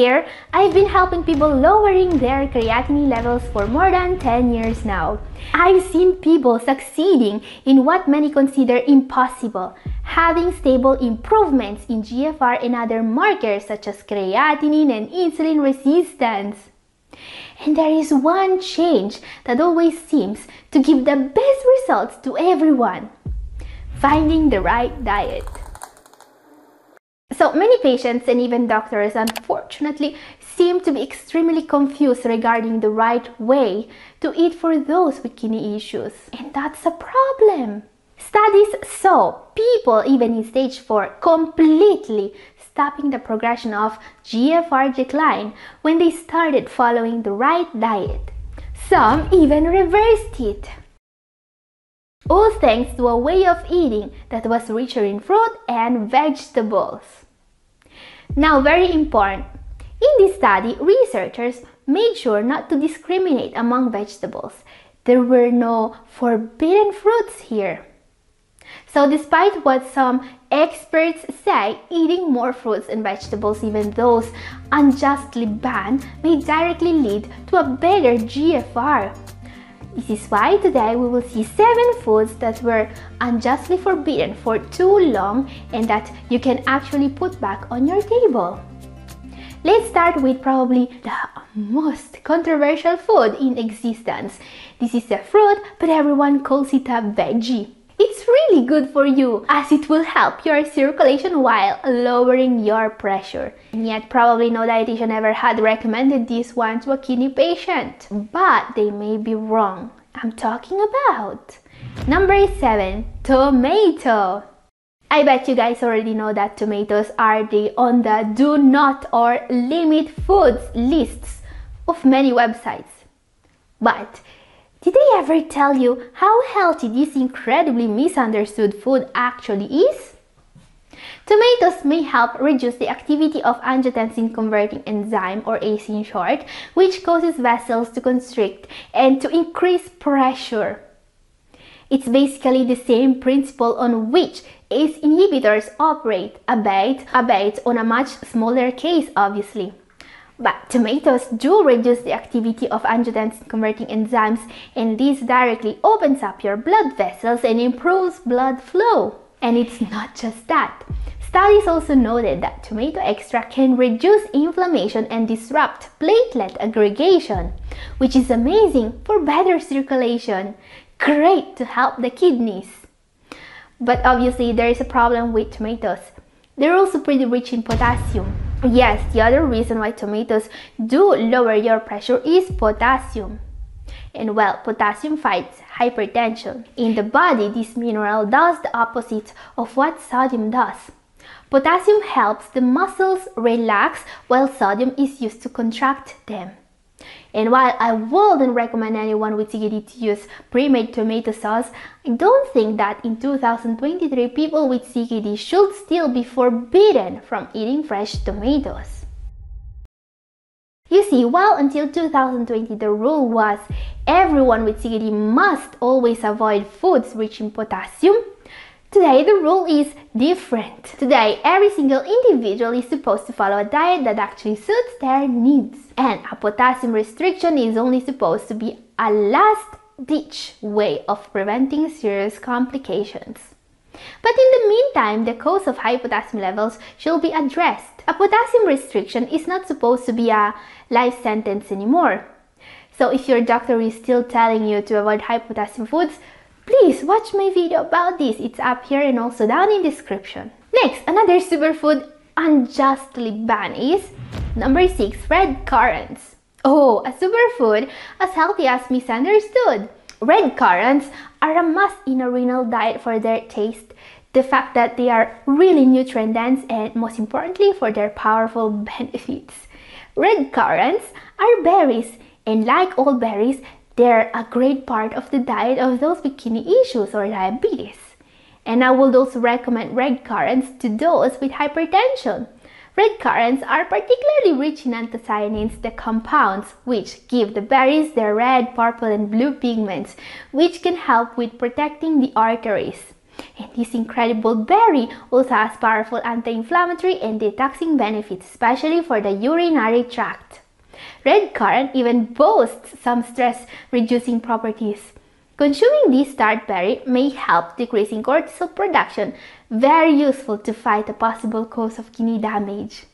here, I've been helping people lowering their creatinine levels for more than 10 years now. I've seen people succeeding in what many consider impossible, having stable improvements in GFR and other markers such as creatinine and insulin resistance. And there is one change that always seems to give the best results to everyone finding the right diet. So many patients and even doctors unfortunately seem to be extremely confused regarding the right way to eat for those with kidney issues. And that's a problem. Studies saw people even in stage 4 completely stopping the progression of GFR decline when they started following the right diet. Some even reversed it all thanks to a way of eating that was richer in fruit and vegetables. Now, very important, in this study, researchers made sure not to discriminate among vegetables. There were no forbidden fruits here. So despite what some experts say, eating more fruits and vegetables, even those unjustly banned, may directly lead to a better GFR. This is why today we will see 7 foods that were unjustly forbidden for too long and that you can actually put back on your table. Let's start with probably the most controversial food in existence. This is a fruit, but everyone calls it a veggie. It's really good for you as it will help your circulation while lowering your pressure. And yet probably no dietitian ever had recommended this one to a kidney patient. But they may be wrong. I'm talking about number 7, tomato. I bet you guys already know that tomatoes are the on the do not or limit foods lists of many websites. But did they ever tell you how healthy this incredibly misunderstood food actually is? Tomatoes may help reduce the activity of angiotensin converting enzyme or ACE in short, which causes vessels to constrict and to increase pressure. It's basically the same principle on which ACE inhibitors operate, albeit, albeit on a much smaller case obviously. But tomatoes do reduce the activity of angiotensin converting enzymes and this directly opens up your blood vessels and improves blood flow. And it's not just that. Studies also noted that tomato extract can reduce inflammation and disrupt platelet aggregation, which is amazing for better circulation. Great to help the kidneys. But obviously there is a problem with tomatoes. They're also pretty rich in potassium. Yes, the other reason why tomatoes do lower your pressure is potassium. And well, potassium fights hypertension. In the body, this mineral does the opposite of what sodium does. Potassium helps the muscles relax while sodium is used to contract them. And while I wouldn't recommend anyone with CKD to use pre-made tomato sauce, I don't think that in 2023 people with CKD should still be forbidden from eating fresh tomatoes. You see, while until 2020 the rule was everyone with CKD must always avoid foods rich in potassium, Today, the rule is different. Today, every single individual is supposed to follow a diet that actually suits their needs. And a potassium restriction is only supposed to be a last ditch way of preventing serious complications. But in the meantime, the cause of high potassium levels should be addressed. A potassium restriction is not supposed to be a life sentence anymore. So if your doctor is still telling you to avoid high potassium foods, Please watch my video about this, it's up here and also down in description. Next, another superfood unjustly banned is number 6, red currants. Oh, a superfood as healthy as misunderstood. Red currants are a must in a renal diet for their taste, the fact that they are really nutrient dense and most importantly for their powerful benefits. Red currants are berries and like all berries, they're a great part of the diet of those with kidney issues or diabetes. And I would also recommend red currants to those with hypertension. Red currants are particularly rich in anthocyanins, the compounds which give the berries their red, purple, and blue pigments, which can help with protecting the arteries. And this incredible berry also has powerful anti-inflammatory and detoxing benefits, especially for the urinary tract. Red currant even boasts some stress-reducing properties. Consuming this tart berry may help decreasing cortisol production, very useful to fight a possible cause of kidney damage.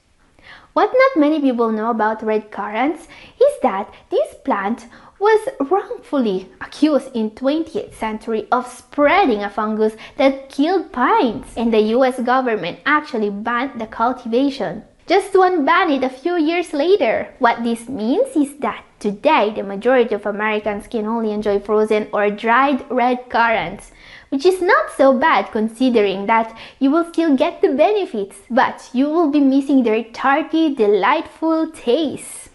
What not many people know about red currants is that this plant was wrongfully accused in 20th century of spreading a fungus that killed pines and the US government actually banned the cultivation. Just unban it a few years later. What this means is that today the majority of Americans can only enjoy frozen or dried red currants, which is not so bad considering that you will still get the benefits, but you will be missing their tarty, delightful taste.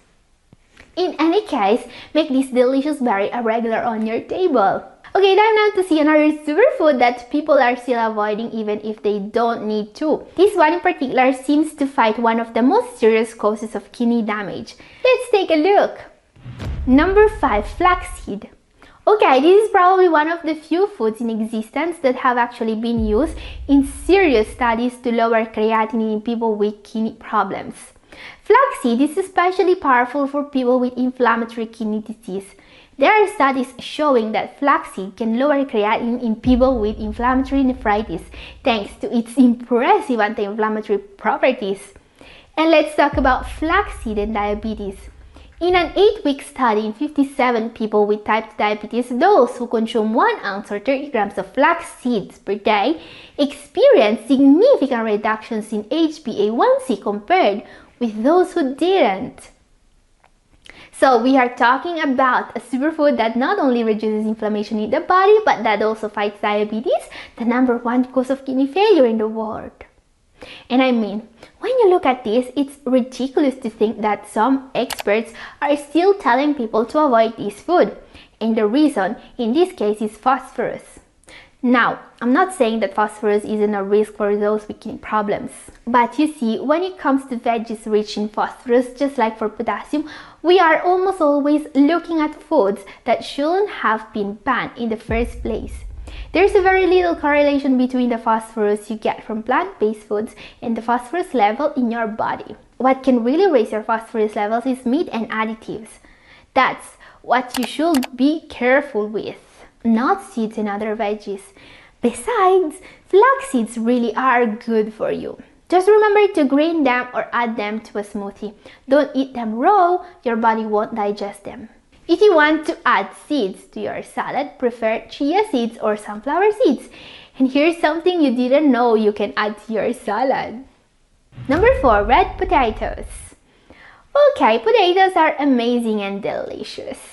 In any case, make this delicious berry a regular on your table. Okay, time now to see another superfood that people are still avoiding even if they don't need to. This one in particular seems to fight one of the most serious causes of kidney damage. Let's take a look. Number 5. Flaxseed. Okay, this is probably one of the few foods in existence that have actually been used in serious studies to lower creatinine in people with kidney problems. Flaxseed is especially powerful for people with inflammatory kidney disease. There are studies showing that flaxseed can lower creatinine in people with inflammatory nephritis thanks to its impressive anti-inflammatory properties. And let's talk about flaxseed and diabetes. In an 8-week study in 57 people with type 2 diabetes, those who consume 1 ounce or 30 grams of flax seeds per day experienced significant reductions in HbA1c compared with those who didn't. So we are talking about a superfood that not only reduces inflammation in the body, but that also fights diabetes, the number one cause of kidney failure in the world. And I mean, when you look at this, it's ridiculous to think that some experts are still telling people to avoid this food. And the reason, in this case, is phosphorus. Now, I'm not saying that phosphorus isn't a risk for those with kidney problems. But you see, when it comes to veggies rich in phosphorus, just like for potassium, we are almost always looking at foods that shouldn't have been banned in the first place. There's a very little correlation between the phosphorus you get from plant-based foods and the phosphorus level in your body. What can really raise your phosphorus levels is meat and additives. That's what you should be careful with not seeds and other veggies. Besides, flax seeds really are good for you. Just remember to green them or add them to a smoothie. Don't eat them raw, your body won't digest them. If you want to add seeds to your salad, prefer chia seeds or sunflower seeds. And here's something you didn't know you can add to your salad. Number 4. Red potatoes. Okay, potatoes are amazing and delicious.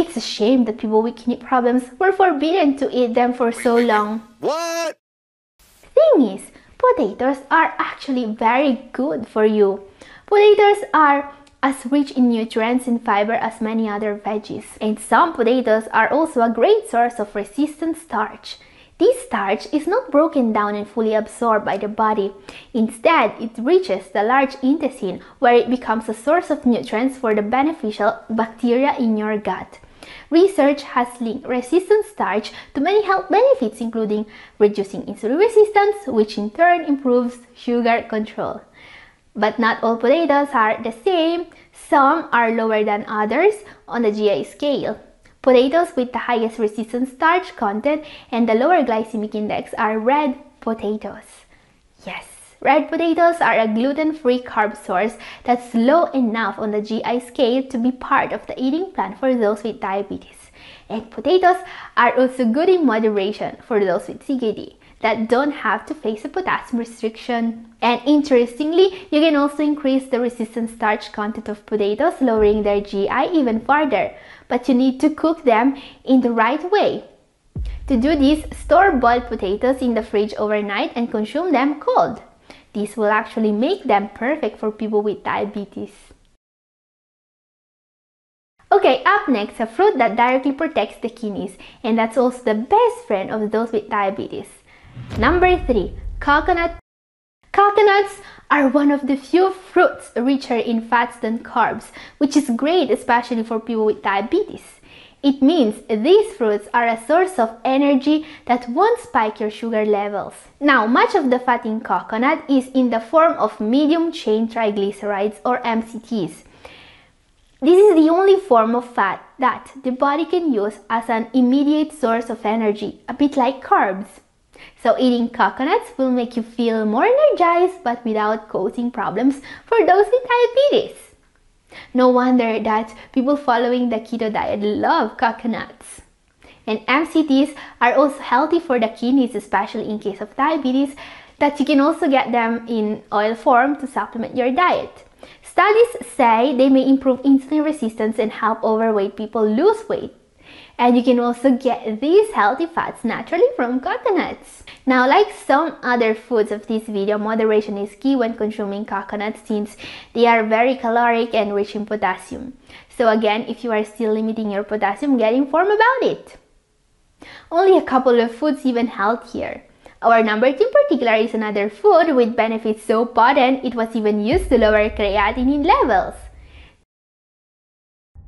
It's a shame that people with kidney problems were forbidden to eat them for so long. What? Thing is, potatoes are actually very good for you. Potatoes are as rich in nutrients and fiber as many other veggies. And some potatoes are also a great source of resistant starch. This starch is not broken down and fully absorbed by the body. Instead, it reaches the large intestine where it becomes a source of nutrients for the beneficial bacteria in your gut. Research has linked resistant starch to many health benefits including reducing insulin resistance, which in turn improves sugar control. But not all potatoes are the same. Some are lower than others on the GI scale. Potatoes with the highest resistant starch content and the lower glycemic index are red potatoes. Yes, red potatoes are a gluten-free carb source that's low enough on the GI scale to be part of the eating plan for those with diabetes. And potatoes are also good in moderation for those with CKD that don't have to face a potassium restriction. And interestingly, you can also increase the resistant starch content of potatoes, lowering their GI even further. But you need to cook them in the right way. To do this, store boiled potatoes in the fridge overnight and consume them cold. This will actually make them perfect for people with diabetes. Okay, up next, a fruit that directly protects the kidneys, and that's also the best friend of those with diabetes. Number 3. Coconut Coconuts are one of the few fruits richer in fats than carbs, which is great especially for people with diabetes. It means these fruits are a source of energy that won't spike your sugar levels. Now, much of the fat in coconut is in the form of medium chain triglycerides or MCTs. This is the only form of fat that the body can use as an immediate source of energy, a bit like carbs. So eating coconuts will make you feel more energized but without causing problems for those with diabetes. No wonder that people following the keto diet love coconuts. And MCTs are also healthy for the kidneys, especially in case of diabetes, that you can also get them in oil form to supplement your diet. Studies say they may improve insulin resistance and help overweight people lose weight. And you can also get these healthy fats naturally from coconuts. Now, like some other foods of this video, moderation is key when consuming coconuts since they are very caloric and rich in potassium. So again, if you are still limiting your potassium, get informed about it. Only a couple of foods even healthier. Our number two in particular is another food with benefits so potent it was even used to lower creatinine levels.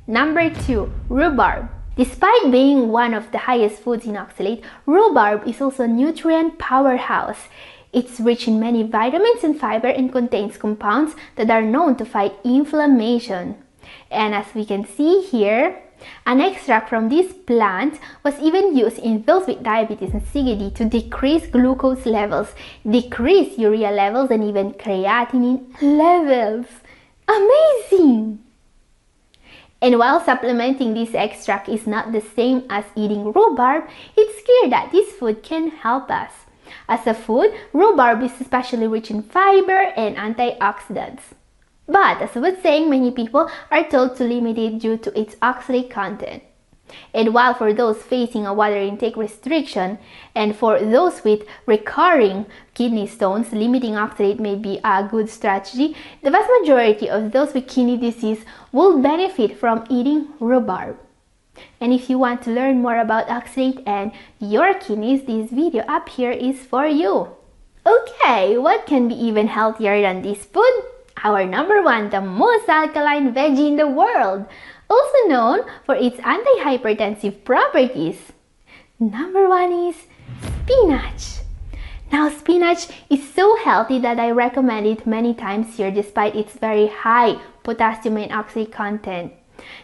Number 2. Rhubarb. Despite being one of the highest foods in oxalate, rhubarb is also a nutrient powerhouse. It's rich in many vitamins and fiber and contains compounds that are known to fight inflammation. And as we can see here, an extract from this plant was even used in those with diabetes and CKD to decrease glucose levels, decrease urea levels, and even creatinine levels. Amazing! And while supplementing this extract is not the same as eating rhubarb, it's clear that this food can help us. As a food, rhubarb is especially rich in fiber and antioxidants. But as I was saying, many people are told to limit it due to its oxalate content. And while for those facing a water intake restriction and for those with recurring kidney stones, limiting oxalate may be a good strategy, the vast majority of those with kidney disease will benefit from eating rhubarb. And if you want to learn more about oxalate and your kidneys, this video up here is for you. Okay, what can be even healthier than this food? Our number one, the most alkaline veggie in the world also known for its antihypertensive properties. Number one is spinach. Now, spinach is so healthy that I recommend it many times here despite its very high potassium and oxalate content.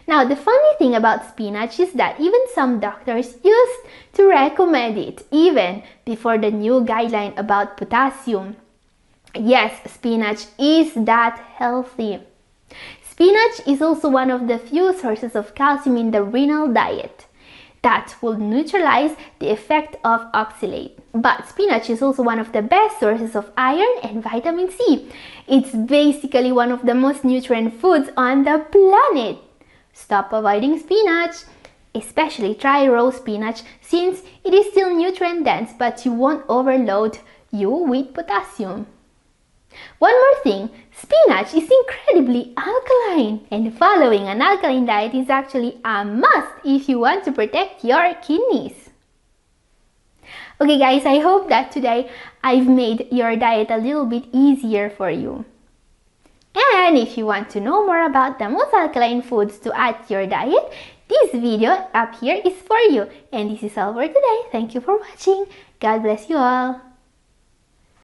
Now, the funny thing about spinach is that even some doctors used to recommend it even before the new guideline about potassium. Yes, spinach is that healthy. Spinach is also one of the few sources of calcium in the renal diet that will neutralize the effect of oxalate. But spinach is also one of the best sources of iron and vitamin C. It's basically one of the most nutrient foods on the planet. Stop avoiding spinach. Especially try raw spinach since it is still nutrient dense but you won't overload you with potassium. One more thing, spinach is incredibly alkaline and following an alkaline diet is actually a must if you want to protect your kidneys. Okay guys, I hope that today I've made your diet a little bit easier for you. And if you want to know more about the most alkaline foods to add to your diet, this video up here is for you. And this is all for today. Thank you for watching. God bless you all.